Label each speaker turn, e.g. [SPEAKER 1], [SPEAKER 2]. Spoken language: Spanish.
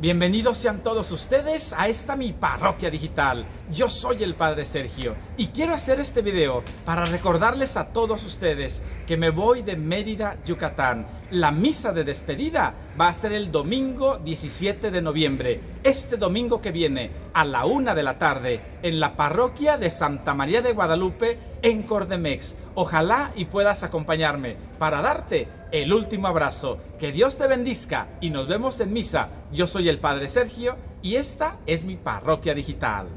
[SPEAKER 1] Bienvenidos sean todos ustedes a esta mi parroquia digital. Yo soy el Padre Sergio y quiero hacer este video para recordarles a todos ustedes que me voy de Mérida, Yucatán. La misa de despedida va a ser el domingo 17 de noviembre, este domingo que viene a la una de la tarde en la parroquia de Santa María de Guadalupe en Cordemex. Ojalá y puedas acompañarme para darte el último abrazo. Que Dios te bendiga y nos vemos en misa. Yo soy el Padre Sergio y esta es mi parroquia digital.